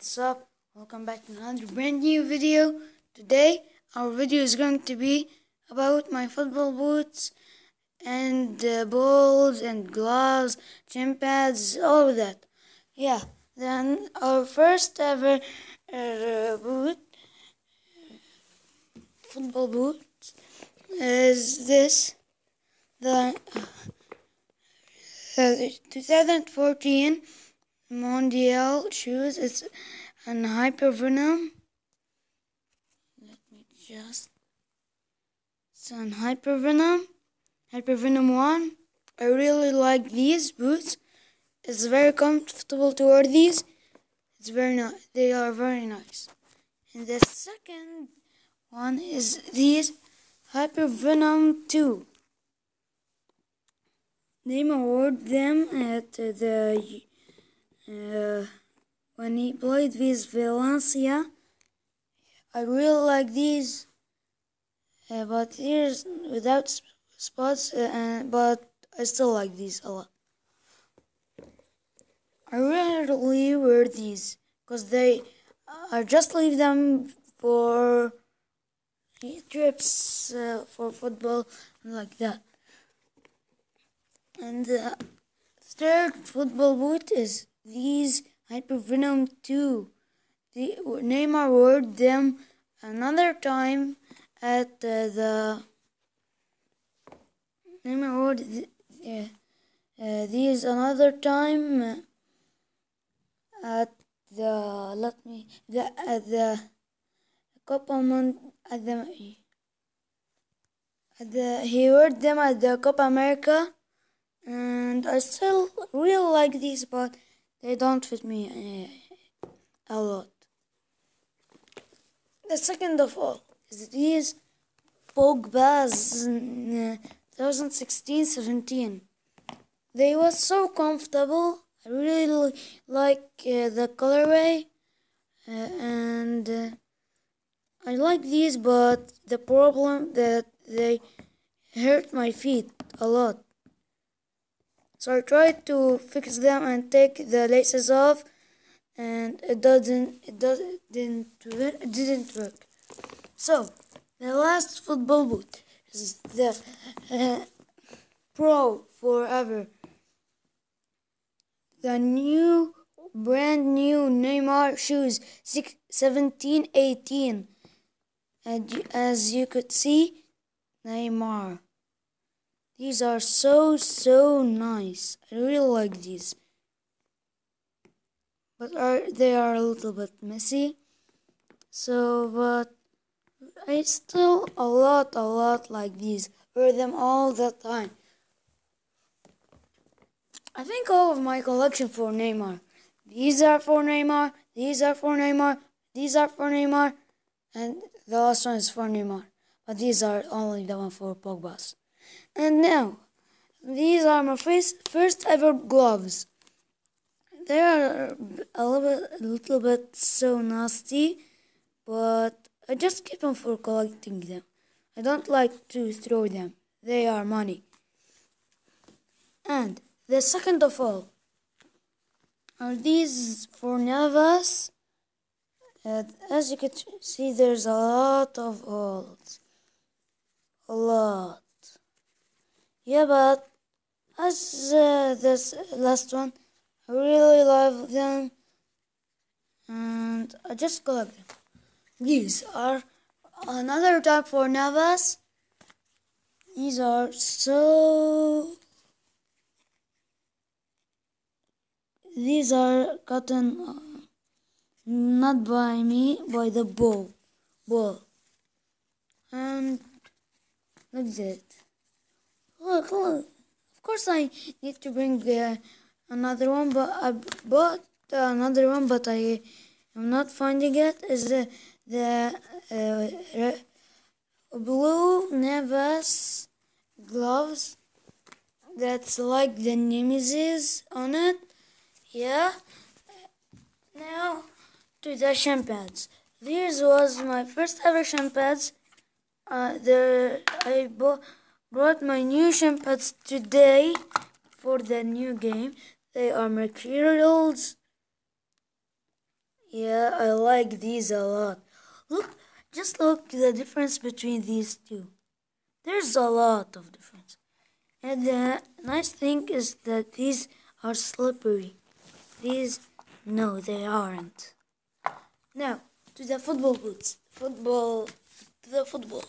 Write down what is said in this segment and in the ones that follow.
what's up? Welcome back to another brand new video. Today our video is going to be about my football boots and uh, balls and gloves gym pads all of that. Yeah then our first ever uh, boot football boot is this. The uh, 2014 Mondial shoes. It's an hypervenom. Let me just. It's an hypervenom. Hypervenom 1. I really like these boots. It's very comfortable to wear these. It's very nice. They are very nice. And the second one is these Hypervenom 2. They award them at the uh, when he played with Valencia. I really like these, uh, but here's without spots. Uh, but I still like these a lot. I rarely wear these because they. I just leave them for trips uh, for football like that. And the third football boot is these Hypervenom 2. The Neymar wore them another time at uh, the Neymar wore the, uh, uh, these another time at the let me the at the Copa Mon at the at the he wore them at the Copa America and I still really like these but they don't fit me uh, a lot. The second of all is these Pogba's 2016-17. They were so comfortable. I really like uh, the colorway and I like these but the problem that they hurt my feet a lot. So I tried to fix them and take the laces off and it doesn't it doesn't didn't it didn't work. So the last football boot is the uh, Pro Forever. The new brand new Neymar shoes 6, 17 18 and as you could see Neymar these are so, so nice. I really like these. But are they are a little bit messy. So, but I still a lot, a lot like these. Wear them all the time. I think all of my collection for Neymar. These are for Neymar. These are for Neymar. These are for Neymar. And the last one is for Neymar. But these are only the one for Pogba's. And now, these are my first, first ever gloves. They are a little bit, a little bit so nasty, but I just keep them for collecting them. I don't like to throw them. They are money. And the second of all are these for Navas. As you can see, there's a lot of holes. A lot. Yeah, but as uh, this last one, I really love them and I just collect them. These are another type for Navas. These are so. These are cotton, uh, not by me, by the ball, ball, and look at that. Look, look. Of course, I need to bring uh, another one, but I bought another one, but I am not finding it. Is the the uh, blue Navas gloves? That's like the Nemeziz on it. Yeah. Now to the shin pads. These was my first ever shin pads. Uh, there I bought brought my new shin pads today for the new game. They are materials. Yeah, I like these a lot. Look, just look the difference between these two. There's a lot of difference. And the nice thing is that these are slippery. These, no, they aren't. Now, to the football boots. Football, to the football,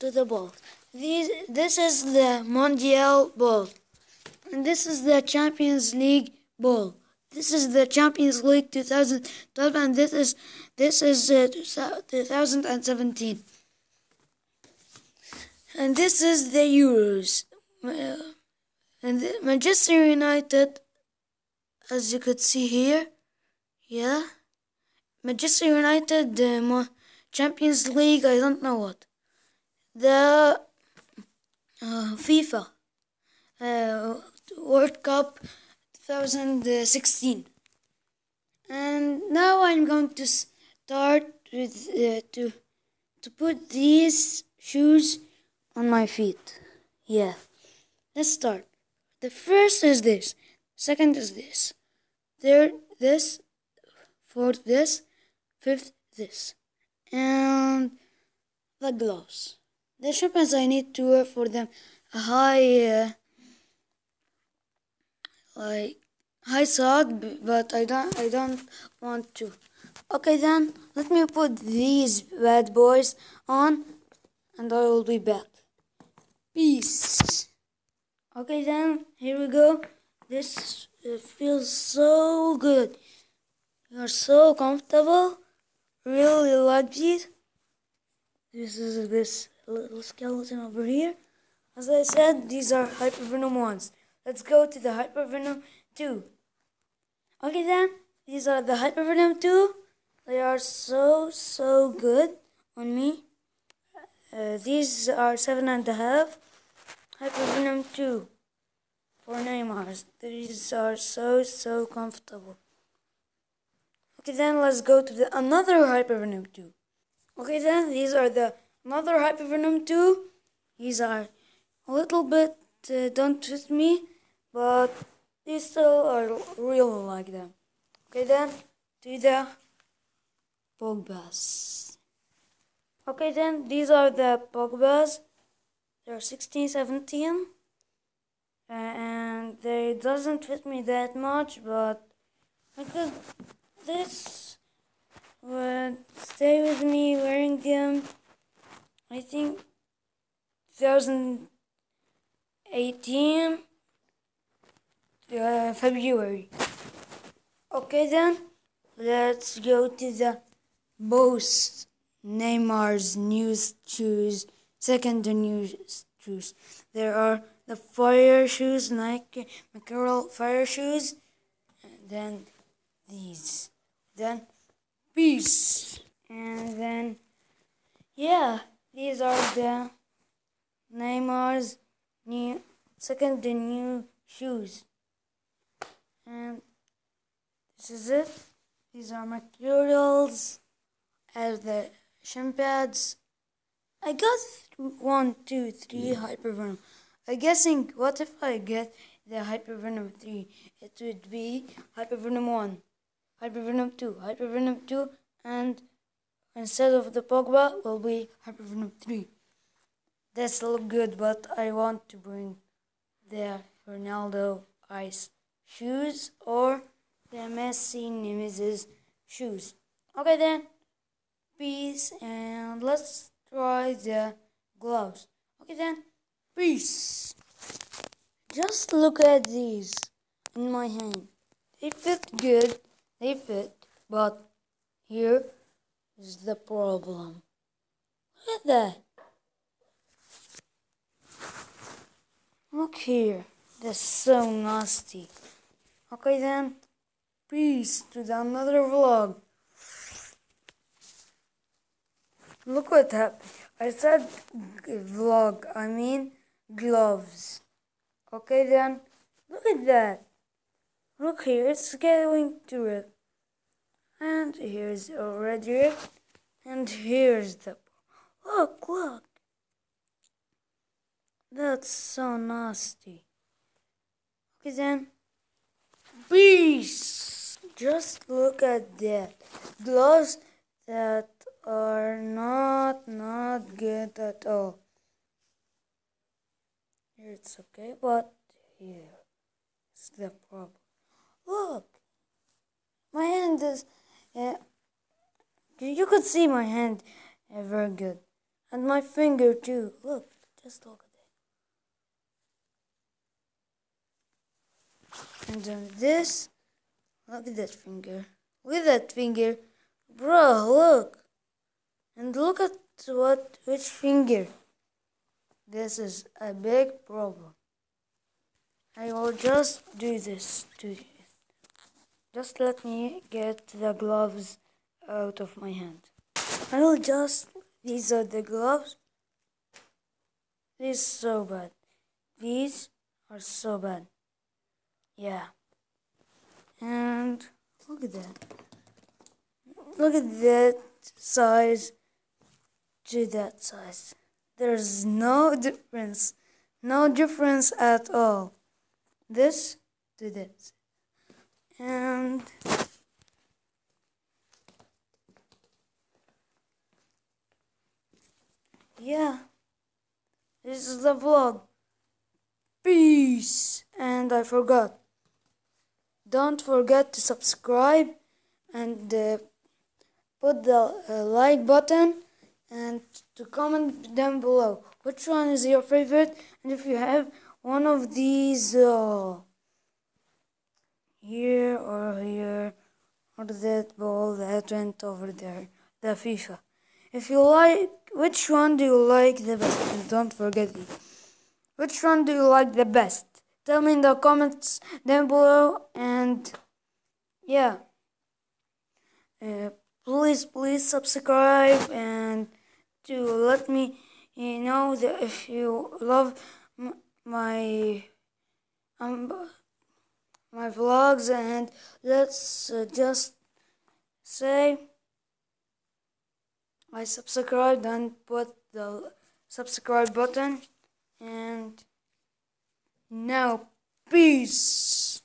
to the ball. These, this is the Mondial ball. And this is the Champions League ball. This is the Champions League 2012 and this is this is uh, 2017. And this is the Euros. Uh, and the Manchester United as you could see here. Yeah. Manchester United uh, Champions League, I don't know what. The FIFA uh, World Cup 2016. And now I'm going to start with uh, to to put these shoes on my feet. Yeah. Let's start. The first is this. Second is this. Third this. Fourth this. Fifth this. And the gloves. The champers I need to for them. High uh, like high sock but I don't I don't want to okay then let me put these bad boys on and I will be back. Peace. Okay then here we go. This uh, feels so good. You're so comfortable. Really like these this is this little skeleton over here as I said these are hypervenom ones Let's go to the Hypervenom 2. Okay then, these are the Hypervenom 2. They are so, so good on me. Uh, these are seven and a half. Hypervenom 2 for Neymar. These are so, so comfortable. Okay then, let's go to the another Hypervenom 2. Okay then, these are the another Hypervenom 2. These are a little bit uh, don't fit me but these still are really like them. Okay then, to the Pogbas. Okay then, these are the Pogbas. They're 16, 17. And they doesn't fit me that much, but I could, this would stay with me wearing them, I think, 2018 uh, February. Okay then, let's go to the most Neymar's news shoes, second news shoes. There are the fire shoes, Nike Mercurial fire shoes, and then these. Then peace. And then, yeah, these are the Neymar's new second new shoes. And this is it. These are materials as the shin pads. I got one, two, three hypervenom. I'm guessing what if I get the hypervenom 3? It would be hypervenom 1, hypervenom 2, hypervenom 2, and instead of the Pogba will be hypervenom 3. That's look good, but I want to bring the Ronaldo ice shoes or the Messi Nemeziz shoes. Okay then, peace and let's try the gloves. Okay then, peace. Just look at these in my hand. They fit good, they fit, but here is the problem. Look at that. Look here, that's so nasty. Okay then, peace to the another vlog. Look what happened. I said vlog, I mean gloves. Okay then, look at that. Look here, it's going to rip. And here's already. And here's the... Look, look. That's so nasty. Okay then. Peace! Just look at that. gloves that are not not good at all. Here it's okay, but here is the problem. Look, my hand is. Uh, you could see my hand very good, and my finger too. Look, just look at it. And then this, look at that finger. Look at that finger, bro. Look, and look at what which finger. This is a big problem. I will just do this to you. Just let me get the gloves out of my hand. I will just, these are the gloves. These so bad. These are so bad. Yeah. And look at that. Look at that size to that size. There's no difference. No difference at all. This to this. And yeah, this is the vlog. Peace. And I forgot. Don't forget to subscribe and uh, put the uh, like button and to comment down below which one is your favorite and if you have one of these uh, here or here or that ball that went over there the FIFA. If you like which one do you like the best? And don't forget it which one do you like the best? Tell me in the comments down below and yeah. Uh, please please subscribe and to let me you know that if you love my um my vlogs and let's uh, just say I subscribed and put the subscribe button and now peace